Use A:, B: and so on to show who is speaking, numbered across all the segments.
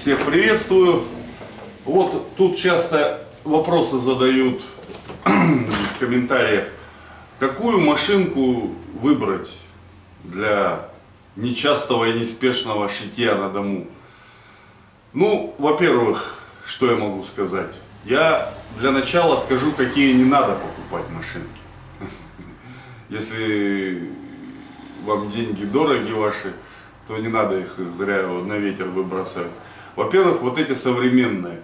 A: Всех приветствую. Вот тут часто вопросы задают в комментариях. Какую машинку выбрать для нечастого и неспешного шитья на дому? Ну, во-первых, что я могу сказать? Я для начала скажу, какие не надо покупать машинки. Если вам деньги дороги ваши, то не надо их зря на ветер выбрасывать. Во-первых, вот эти современные,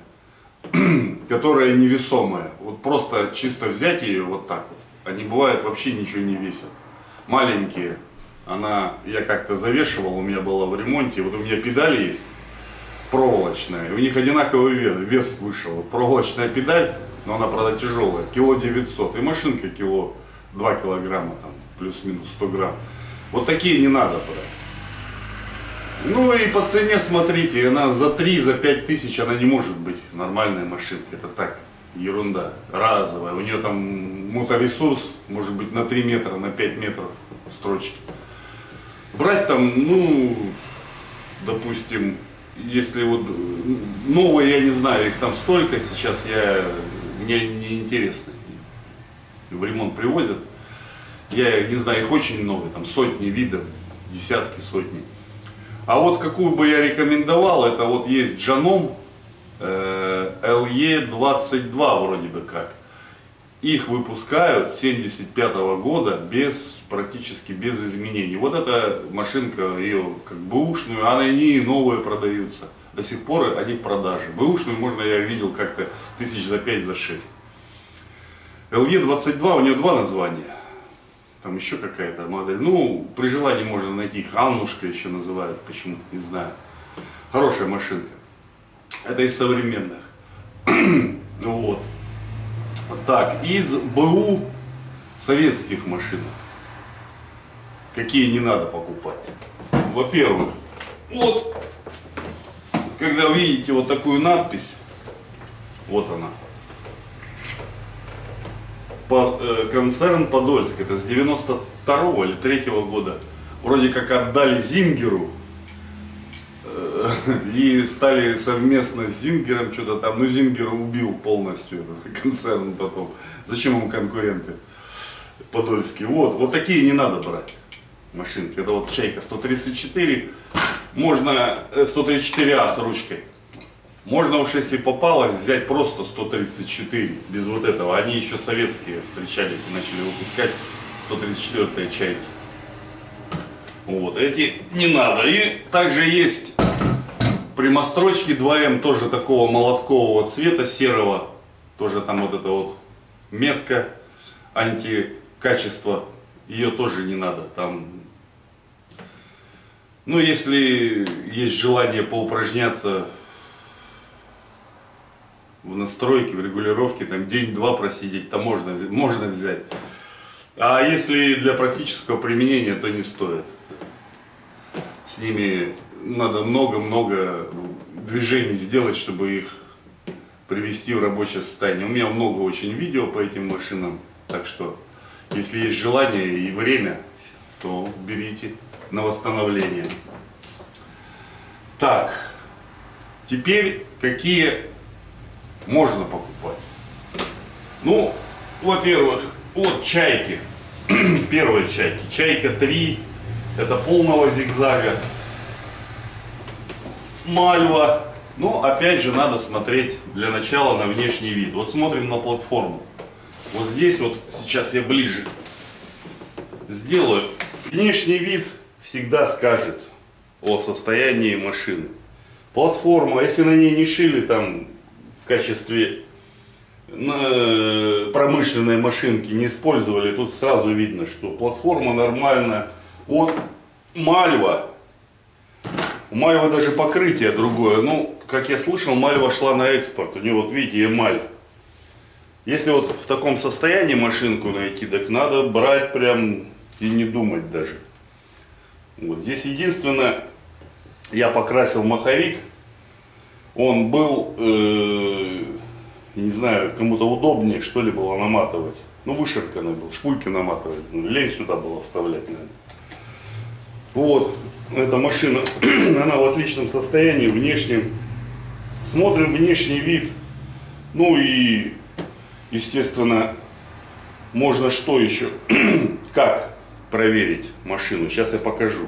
A: которые невесомые. Вот просто чисто взять ее вот так вот. Они бывают вообще ничего не весят. Маленькие. Она, я как-то завешивал, у меня была в ремонте. Вот у меня педали есть проволочная. У них одинаковый вес, вес вышел. Вот проволочная педаль, но она, правда, тяжелая. Кило 900. И машинка кило 2 килограмма, там, плюс-минус 100 грамм. Вот такие не надо брать. Ну и по цене смотрите, она за 3-5 за тысяч она не может быть нормальная машинка. Это так, ерунда, разовая. У нее там моторесурс может быть на 3 метра, на 5 метров строчки. Брать там, ну, допустим, если вот новые, я не знаю, их там столько сейчас, я, мне не интересно. В ремонт привозят. Я не знаю, их очень много, там сотни видов, десятки, сотни. А вот какую бы я рекомендовал, это вот есть Джаном э, LE22 вроде бы как. Их выпускают с 75 -го года без, практически без изменений. Вот эта машинка, ее как бэушную, она они новые продаются. До сих пор они в продаже. Бэушную можно, я видел как-то тысяч за 5, за 6. LE22, у нее два названия там еще какая-то модель. Ну, при желании можно найти их. Аннушка еще называют, почему-то не знаю. Хорошая машинка. Это из современных. вот. Так, из БУ советских машинок. Какие не надо покупать. Во-первых, вот, когда видите вот такую надпись, вот она, концерн Подольск, это с 92 или 3 -го года, вроде как отдали Зингеру э, и стали совместно с Зингером что-то там, ну Зингер убил полностью этот концерн потом. Зачем ему конкуренты подольские? Вот, вот такие не надо брать машинки. Это вот Чайка 134, можно 134А э, с ручкой. Можно уж, если попалось, взять просто 134, без вот этого. Они еще советские встречались и начали выпускать 134 чайки. Вот, эти не надо. И также есть прямострочки 2М, тоже такого молоткового цвета, серого. Тоже там вот эта вот метка антикачества. Ее тоже не надо. Там ну, если есть желание поупражняться в настройке, в регулировке, там день-два просидеть, то можно, можно взять. А если для практического применения, то не стоит. С ними надо много-много движений сделать, чтобы их привести в рабочее состояние. У меня много очень видео по этим машинам, так что если есть желание и время, то берите на восстановление. Так, теперь какие можно покупать. Ну, во-первых, от чайки. Первые чайки. Чайка 3. Это полного зигзага. Мальва. Ну, опять же, надо смотреть для начала на внешний вид. Вот смотрим на платформу. Вот здесь вот, сейчас я ближе сделаю. Внешний вид всегда скажет о состоянии машины. Платформа, если на ней не шили там в качестве э, промышленной машинки не использовали, тут сразу видно, что платформа нормальная. Вот Мальва, у Мальвы даже покрытие другое. Ну, как я слышал, Мальва шла на экспорт. У нее вот видите, эмаль. Если вот в таком состоянии машинку найти, так надо брать прям и не думать даже. Вот здесь единственное, я покрасил маховик он был, э, не знаю, кому-то удобнее, что ли, было наматывать. Ну, вышерканный был, шпульки наматывать. Ну, лень сюда было вставлять, наверное. Вот, эта машина, она в отличном состоянии, внешнем.
B: Смотрим внешний вид. Ну и, естественно, можно что еще? как проверить машину? Сейчас я покажу.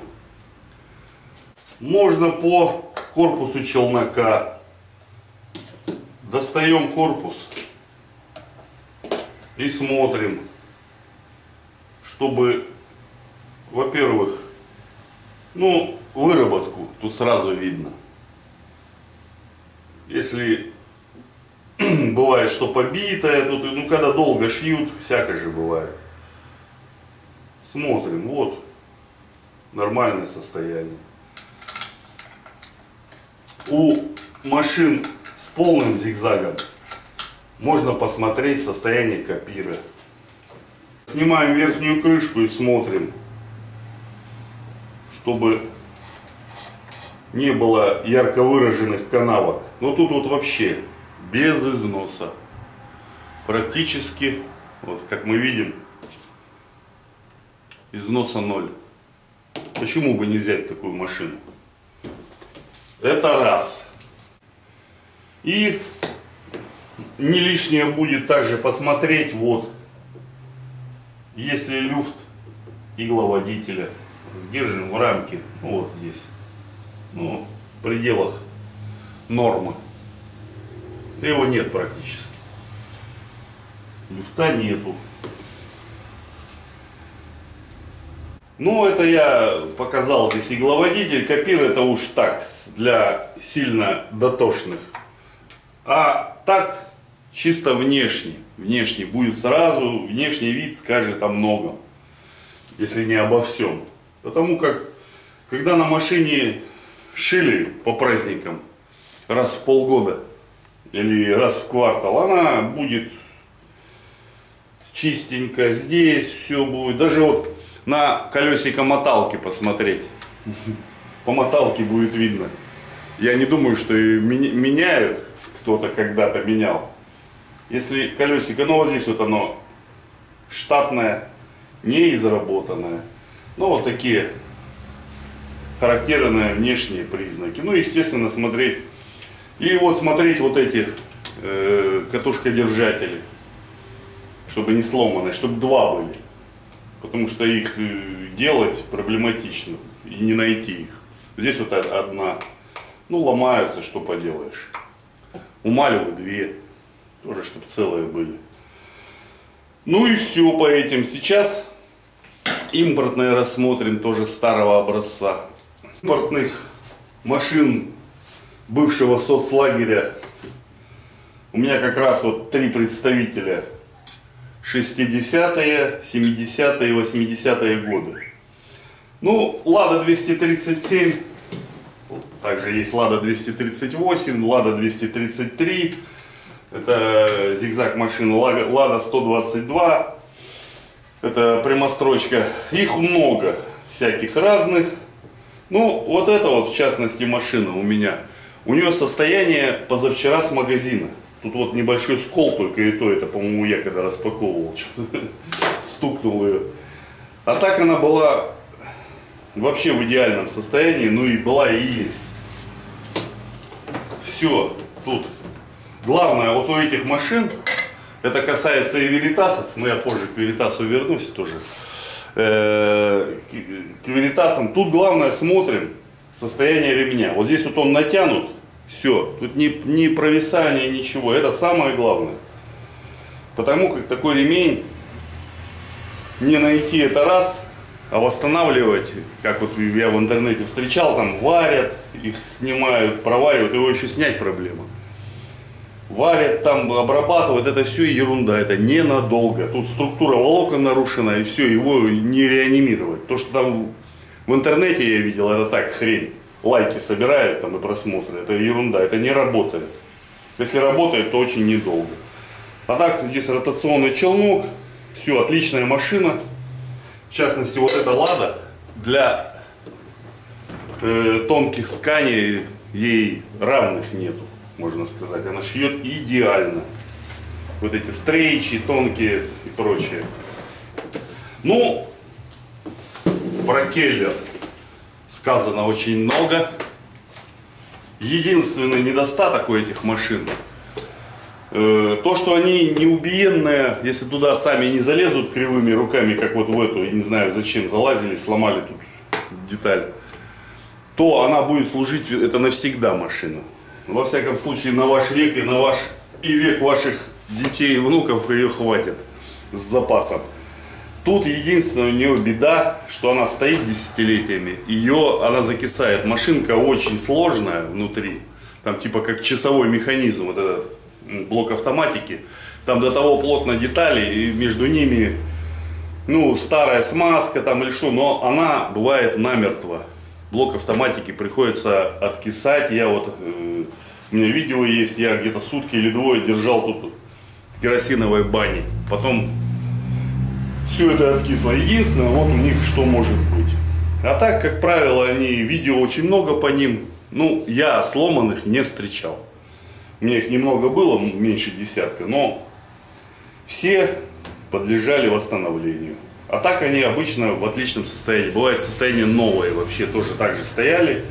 B: Можно по корпусу челнока. Достаем корпус и смотрим, чтобы, во-первых, ну, выработку тут сразу видно. Если бывает, что побитое, тут, ну, когда долго шьют, всякое же бывает. Смотрим, вот, нормальное состояние. У машин с полным зигзагом можно посмотреть состояние копира. Снимаем верхнюю крышку и смотрим, чтобы не было ярко выраженных канавок. Но тут вот вообще без износа. Практически, вот как мы видим, износа ноль. Почему бы не взять такую машину? Это раз. И не лишнее будет также посмотреть, вот, если люфт игловодителя держим в рамке, ну, вот здесь, ну, в пределах нормы. Его нет практически. Люфта нету. Ну, это я показал здесь игловодитель. Копир это уж так, для сильно дотошных. А так, чисто внешне. Внешне будет сразу, внешний вид скажет о многом. Если не обо всем. Потому как, когда на машине шили по праздникам раз в полгода или раз в квартал, она будет чистенько здесь, все будет. Даже вот на колесико моталки посмотреть. По моталке будет видно. Я не думаю, что меняют, кто-то когда-то менял. Если колесико, ну вот здесь вот оно штатное, не изработанное. Ну вот такие характерные внешние признаки. Ну естественно смотреть. И вот смотреть вот эти э, катушкодержатели, чтобы не сломаны, чтобы два были потому что их э, делать проблематично и не найти их. Здесь вот одна, ну ломаются, что поделаешь. У Малевы две, тоже чтобы целые были. Ну и все по этим. Сейчас импортные рассмотрим, тоже старого образца. Импортных машин бывшего соцлагеря у меня как раз вот три представителя 60-е, 70-е, 80-е годы. Ну, Лада 237, также есть Лада 238, Лада 233, это зигзаг машин Лада 122, это прямострочка. Их много, всяких разных. Ну, вот это вот, в частности, машина у меня. У нее состояние позавчера с магазина. Тут вот небольшой скол только и то, это, по-моему, я когда распаковывал, стукнул ее. А так она была вообще в идеальном состоянии, ну и была и есть. Все, тут. Главное, вот у этих машин, это касается и веритасов, но я позже к веритасу вернусь тоже. Э, к веритасам, тут главное смотрим состояние ремня. Вот здесь вот он натянут, все, тут ни, ни провисания, ничего. Это самое главное. Потому как такой ремень не найти это раз, а восстанавливать, как вот я в интернете встречал, там варят, их снимают, проваривают, его еще снять проблема. Варят там, обрабатывают, это все ерунда, это ненадолго. Тут структура волокон нарушена, и все, его не реанимировать. То, что там в интернете я видел, это так, хрень лайки собирают там и просмотры. Это ерунда, это не работает. Если работает, то очень недолго. А так, здесь ротационный челнок. Все, отличная машина. В частности, вот эта лада для э, тонких тканей ей равных нету, можно сказать. Она шьет идеально. Вот эти стрейчи тонкие и прочее. Ну, про Келлер сказано очень много. единственный недостаток у этих машин, то, что они неубиенные, если туда сами не залезут кривыми руками, как вот в эту, не знаю зачем, залазили, сломали тут деталь, то она будет служить, это навсегда машина. Во всяком случае, на ваш век и на ваш и век ваших детей и внуков ее хватит с запасом. Тут единственная у нее беда, что она стоит десятилетиями, ее, она закисает. Машинка очень сложная внутри, там типа как часовой механизм, вот этот блок автоматики. Там до того плотно детали, и между ними, ну, старая смазка там или что, но она бывает намертво. Блок автоматики приходится откисать. Я вот, э, у меня видео есть, я где-то сутки или двое держал тут в керосиновой бане. Потом все это откисло. Единственное, вот у них что может быть. А так, как правило, они, видео очень много по ним. Ну, я сломанных не встречал. У меня их немного было, меньше десятка, но все подлежали восстановлению. А так они обычно в отличном состоянии. Бывает состояние новое вообще, тоже так же стояли.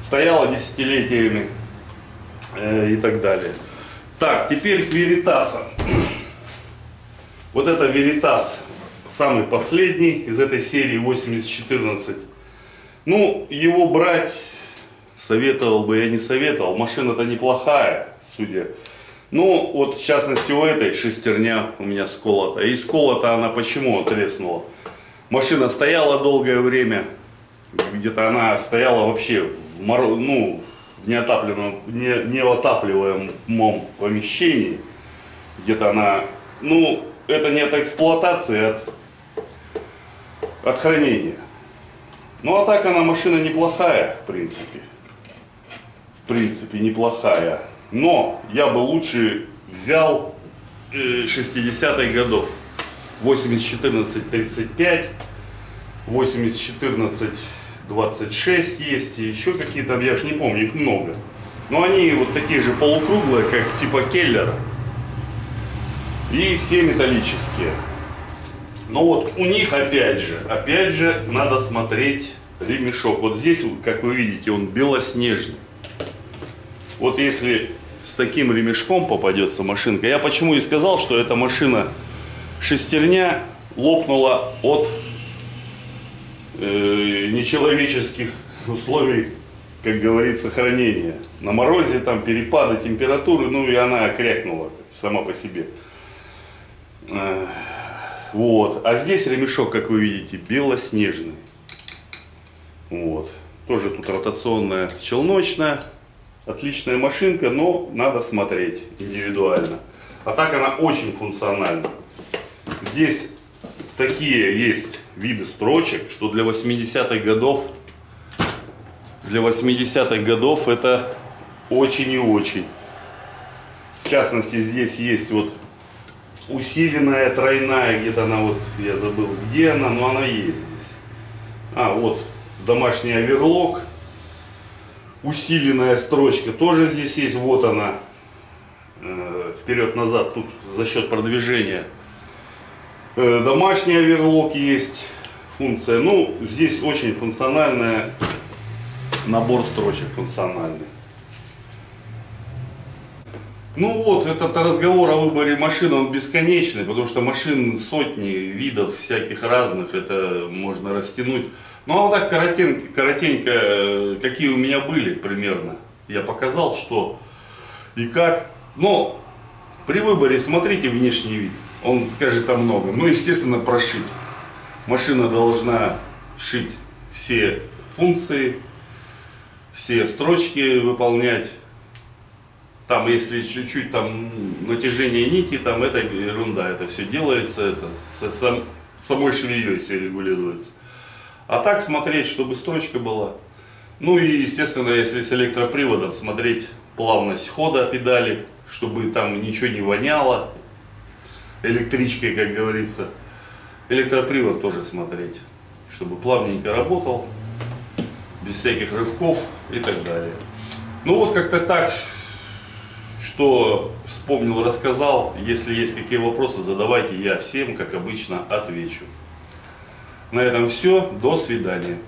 B: Стояло десятилетиями э, и так далее. Так, теперь к Веритасам. Вот это Веритас самый последний из этой серии 8014. Ну, его брать советовал бы, я не советовал. Машина-то неплохая, судя. Ну, вот в частности у этой шестерня у меня сколота. И сколота она почему треснула? Машина стояла долгое время. Где-то она стояла вообще в, моро... ну, в неотапливаемом, не, неотапливаемом помещении. Где-то она, ну, это не от эксплуатации, а от от хранения. Ну а так она машина неплохая, в принципе. В принципе, неплохая. Но я бы лучше взял 60-х э, годов. 8014-35, 8014-26 есть, и еще какие-то, я же не помню, их много. Но они вот такие же полукруглые, как типа Келлера. И все металлические. Но вот у них опять же, опять же надо смотреть ремешок. Вот здесь, как вы видите, он белоснежный. Вот если с таким ремешком попадется машинка, я почему и сказал, что эта машина шестерня лопнула от э, нечеловеческих условий, как говорится, хранения. На морозе там перепады температуры, ну и она крякнула сама по себе. Вот. А здесь ремешок, как вы видите, белоснежный. Вот. Тоже тут ротационная челночная. Отличная машинка, но надо смотреть индивидуально. А так она очень функциональна. Здесь такие есть виды строчек, что для 80-х годов для 80-х годов это очень и очень. В частности, здесь есть вот усиленная, тройная, где-то она вот, я забыл, где она, но она есть здесь. А, вот, домашний оверлок, усиленная строчка тоже здесь есть, вот она, э, вперед-назад, тут за счет продвижения. Э, домашний оверлок есть, функция, ну, здесь очень функциональная, набор строчек функциональный. Ну вот, этот разговор о выборе машин, он бесконечный, потому что машин сотни видов всяких разных, это можно растянуть. Ну а вот так коротенько, коротенько, э, какие у меня были примерно, я показал, что и как. Но при выборе смотрите внешний вид, он скажет о многом. Ну, естественно, прошить. Машина должна шить все функции, все строчки выполнять там, если чуть-чуть там натяжение нити, там это ерунда, это все делается, это сам, самой швеей все регулируется. А так смотреть, чтобы строчка была. Ну и, естественно, если с электроприводом, смотреть плавность хода педали, чтобы там ничего не воняло электричкой, как говорится. Электропривод тоже смотреть, чтобы плавненько работал, без всяких рывков и так далее. Ну вот как-то так что вспомнил, рассказал. Если есть какие вопросы, задавайте, я всем, как обычно, отвечу. На этом все. До свидания.